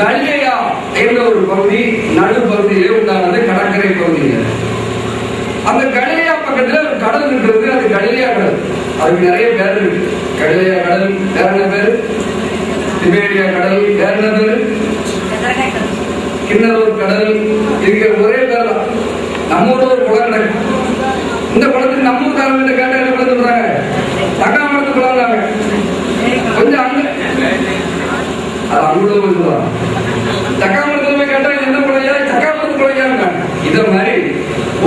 கல்லையா என்ற ஒரு பகுதி நடுப்பகுதியிலே உண்டானது கடற்கரை பகுதியில் அந்த கலிலேயா பக்கத்துல ஒரு கடல் இருக்கிறது அது கலிலேயா கடல். அதுக்கு நிறைய பேர் இருக்கு. கலிலேயா கடல் வேற என்ன பேரு? திபேரியா கடல் வேற என்ன பேரு? கிண்ணலூர் கடல். இருக்கிற ஒரே பேர் தான். நம்ம ஊர்ல ஒரு குளம் கிடக்கு. இந்த குளத்துக்கு நம்ம ஊர்காரங்க கேட்டா என்ன குளம் சொல்றாங்க? தக்காமரத்து குளம்னாங்க கொஞ்சம் அங்க அது அங்குள்ள போய் சொல்லுவாங்க தக்காமரத்துல எந்த இத மாதிரி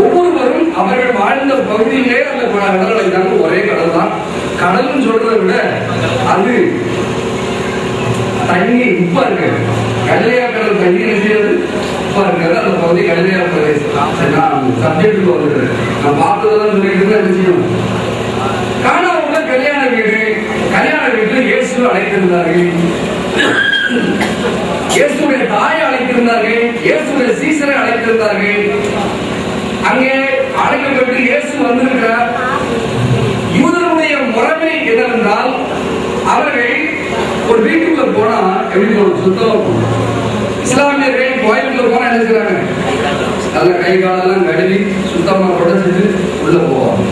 ஒவ்வொருவரும் அவர்கள் வாழ்ந்த பகுதியிலே அந்த கடல் அடைந்தாங்க ஒரே கடல் தான் கடல்னு சொல்றதை விட அது தண்ணி உப்பா இருக்கு. கடலையா கடல் தண்ணி செய்யாது உப்பா இருக்காது. அந்த பகுதி கடலையா பிரதேசம். நான் சப்ஜெக்டுக்கு வந்துடுறேன். நான் பார்த்ததெல்லாம் சொல்லிட்டு இருந்தா என்ன செய்யணும் கல்யாண வீடு. கல்யாண வீட்டில் இயேசு அழைத்திருந்தார்கள். இயேசுடைய தாயை அழைத்திருந்தார்கள். இயேசுடைய சீசரை அழைத்திருந்தார்கள். அங்கே அழைக்கப்பட்டு இயேசு வந்திருக்கிறார். யூதருடைய முறைமை என்னவென்றால் அவர்கள் ஒரு வீட்டுக்குள்ள போனா எப்படி போகணும் சுத்தமா போகணும். இஸ்லாமியர்கள் கோயிலுக்குள்ள போனா என்ன செய்யறாங்க நல்ல கை காலெல்லாம் கழுவி சுத்தமா உடச்சிட்டு உள்ள போவாங்க.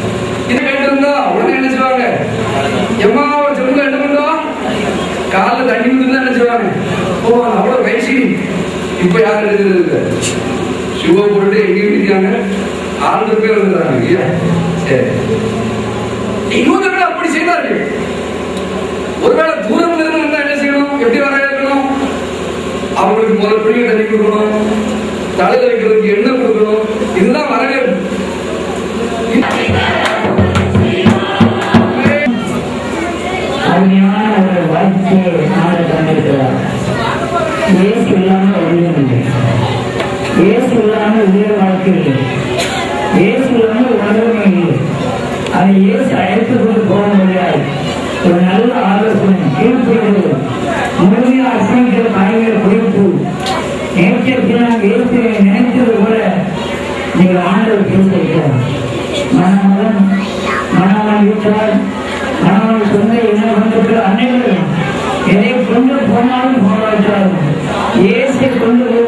இது கேட்டிருந்தா உடனே என்ன செய்வாங்க? எம்மா ஒரு செம்புல என்ன பண்ணுவா காலில் தண்ணி ஊற்றி என்ன செய்வாங்க போவாங்க அவ்வளவு வயசு இப்ப யாரும் எழுதுறது? இல்லை சுவ போட்டு எங்கேயும் நிற்காங்க ஆறு பேர் எழுதுறாங்க இல்லையா? சரி. யூதர்கள் அப்படி செய்தார்கள் ஒருவேளை தூரத்துல இருந்து என்ன செய்யணும்? எப்படி வரவேற்கணும் அவங்களுக்கு முதல் பிள்ளைங்க தண்ணி கொடுக்கணும். தலையில் வைக்கிறதுக்கு எண்ணெய் கொடுக்கணும்? இதுதான் வரவேற்பு. அருமையான ஒரு வாழ்க்கையை நாடு தந்திருக்கிறது இயேசு இல்லாமல் ஒன்றும் இல்லை இயேசு இல்லாமல் உயிர் வாழ்க்கை இல்லை இயேசு இல்லாமல் உலகமே இல்லை. அதை இயேசு அழைத்து கொண்டு போக முடியாது ஒரு நல்ல ஆலோசனை கீழ்ப்படுவது முழுமையாக அர்ப்பணிக்கிற பயங்கர குறிப்பு நேற்றைக்கு நான் இயேசு நினைத்தது போல நீங்கள் ஆண்டவர் பேசியிருக்கிறார் மனமகன் மனமன் விட்டார் மனமன் சொந்த என்ன கொண்டிருக்கிற அனைவரும் எதை கொண்டு போனாலும் போராட்டார்கள் இயேசை கொண்டு போக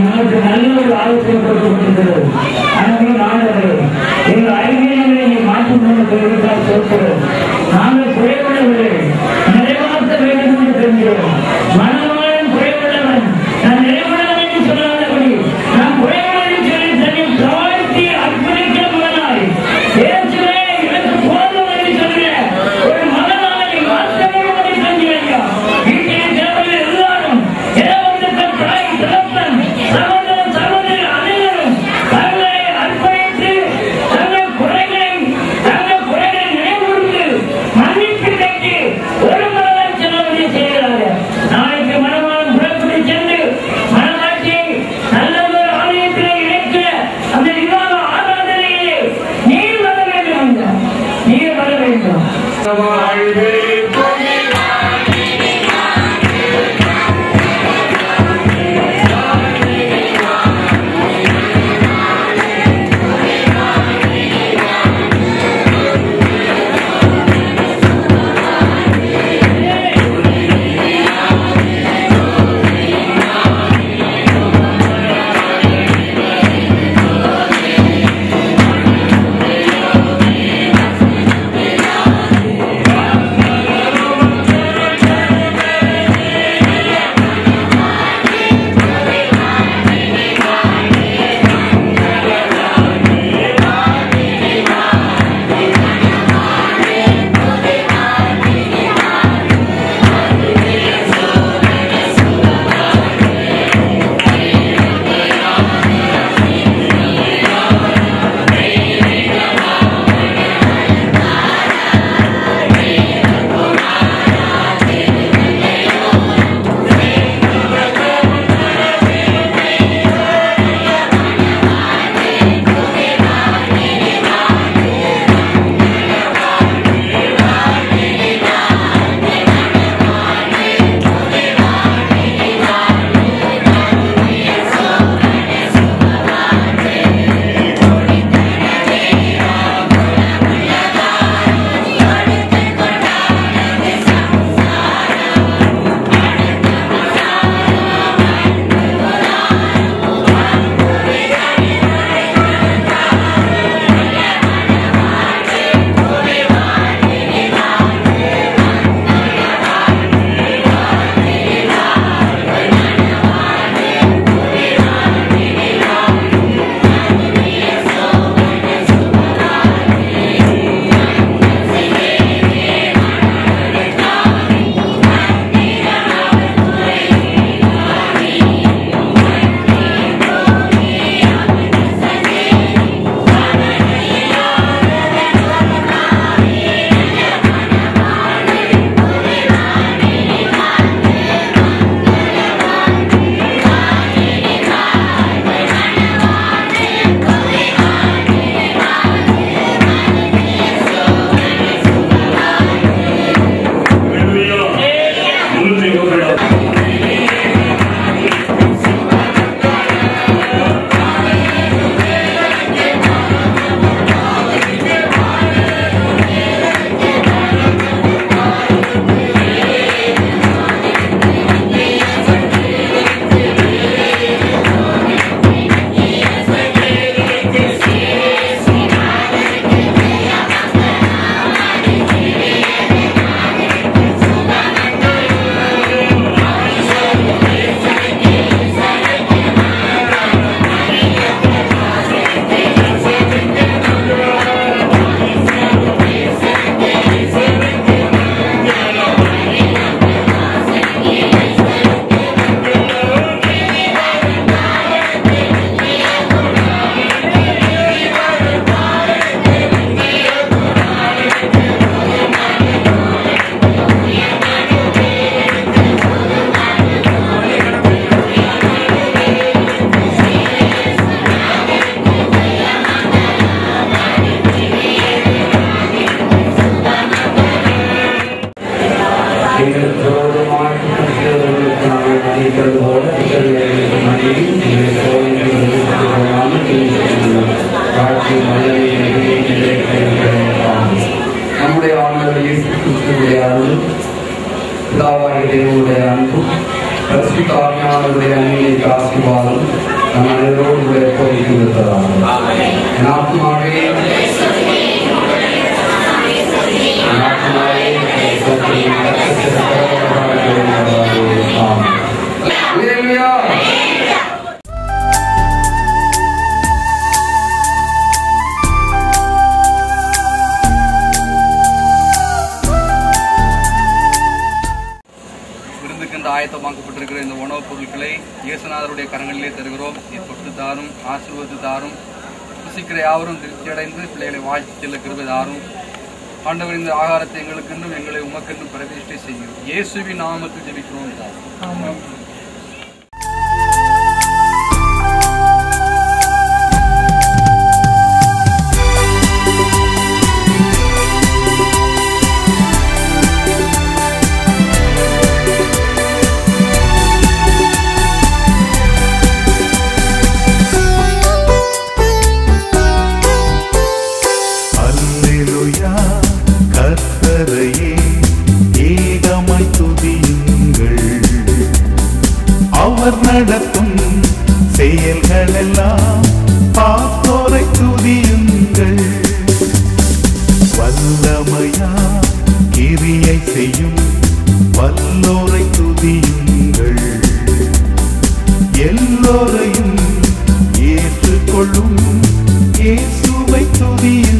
நமக்கு நல்ல ஒரு ஆலோசனை கொடுக்கப்பட்டிருக்கிறது அன்பு ஆண்டவரே எங்கள் அறிவியலை நீ மாற்றும் கொண்டு தெரிவித்தால் சொல்கிறோம் நாங்கள் குறைவுள்ளவர்கள் நிறைவாக்க வேண்டும் என்று தெரிகிறோம் வாழ்வே ഉടയാനും പിതാവായ ദൈവമുടയാനും പരിശുദ്ധാജ്ഞാനുടെ അങ്ങിലേക്ക് ആശീർവാദം നമ്മളോടുകൂടെ എപ്പോഴും ആത്മാവേ ആത്മാവേ இந்த ஆயத்தமாக்கப்பட்டிருக்கிற இந்த உணவுப் பொருட்களை இயேசுநாதருடைய கரங்களிலே தருகிறோம். நீர் கொடுத்து தாரும் ஆசீர்வத்து தாரும். புசிக்கிற யாவரும் திருப்தியடைந்து பிள்ளைகளை வாழ்த்து செல்ல கிருபை தாரும். ஆண்டவர் இந்த ஆகாரத்தை எங்களுக்கு எங்களை உமக்கென்றும் பிரதிஷ்டை செய்யும். இயேசுவின் நாமத்தில் ஜெபிக்கிறோம் It's too late to be in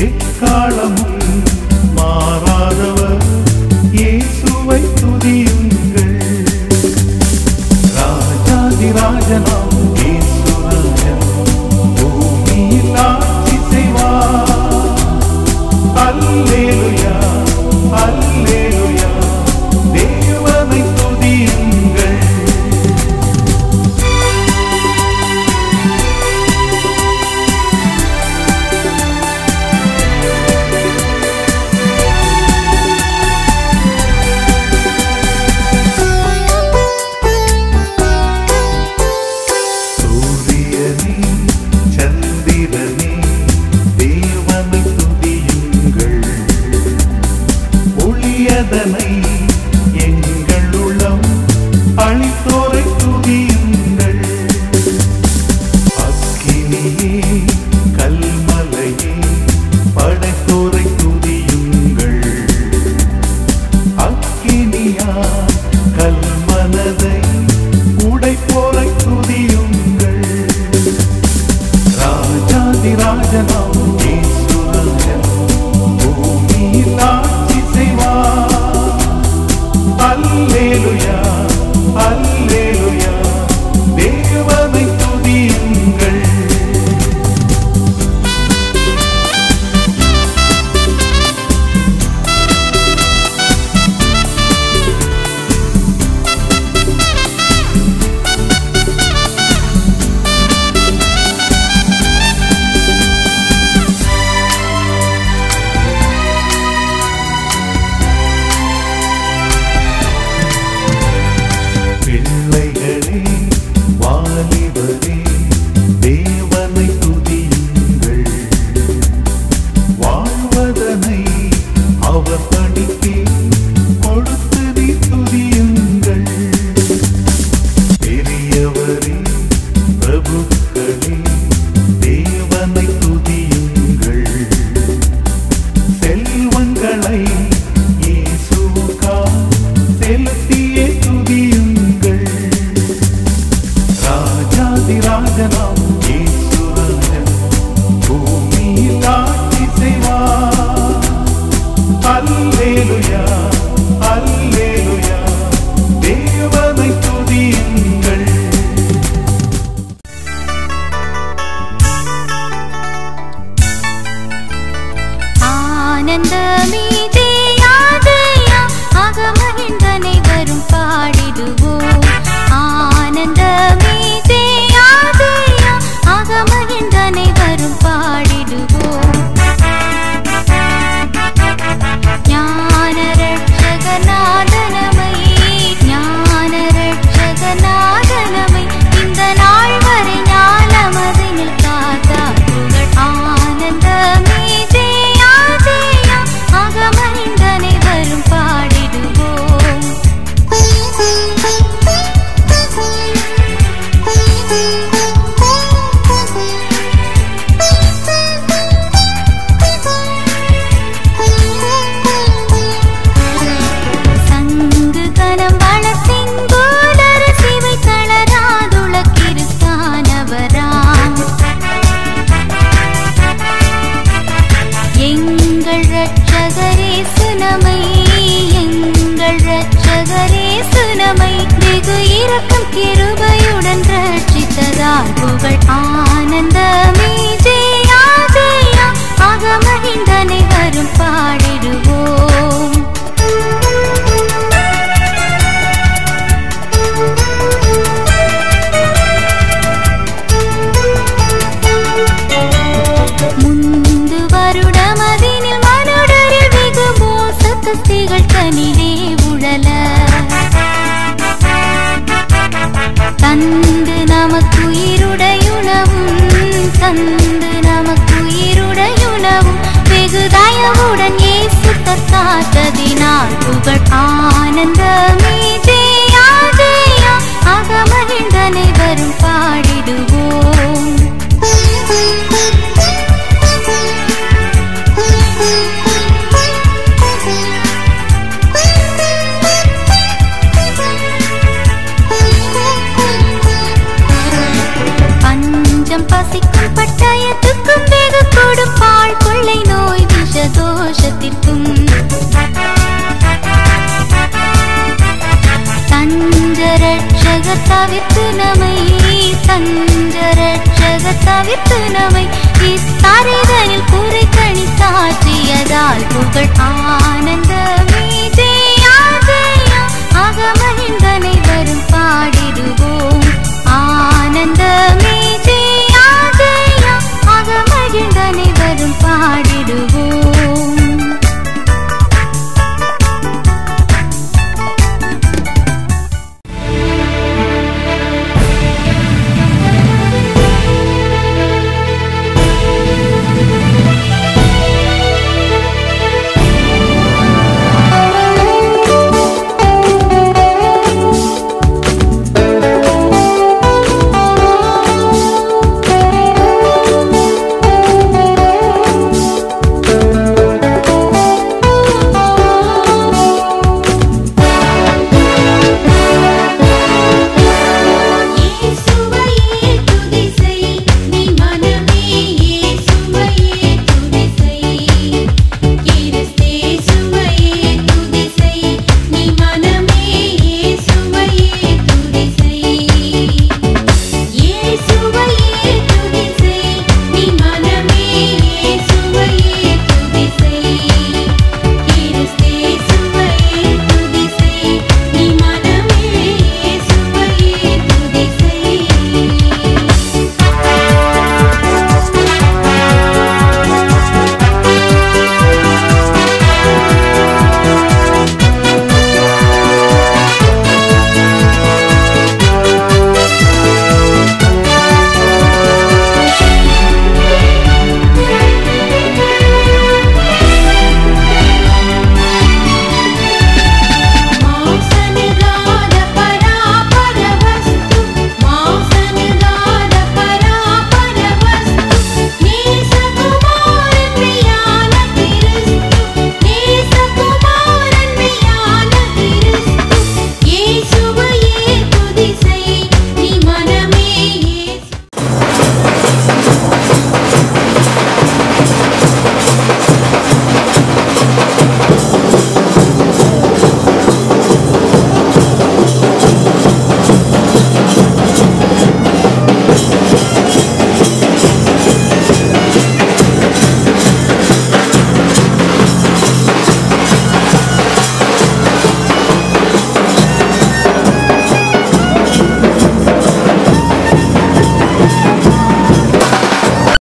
எக்காலமும் மாறாதவன். கண்களை பாடினார் புகழ் ஆனந்தமே ஜெயா ஜெயா ஆக மகிழ்ந்தனை வரும் பாடிடுவோம். பஞ்சம் வெகு கொடுப்பாள் கொள்ளை நோய் விஷ தஞ்சரட்சக தவிர்த்து நமை. தஞ்சரட்சக தவிர்த்து நமை. இத்தரைதனில் குறை கணி சாற்றியதால் புகழ் ஆனந்தமே. ஜெயா ஜெயா அகமனிந்தனை வரும் பாடிடுவோம். ஆனந்தமே. ஜெயா பாடிடுவோம்.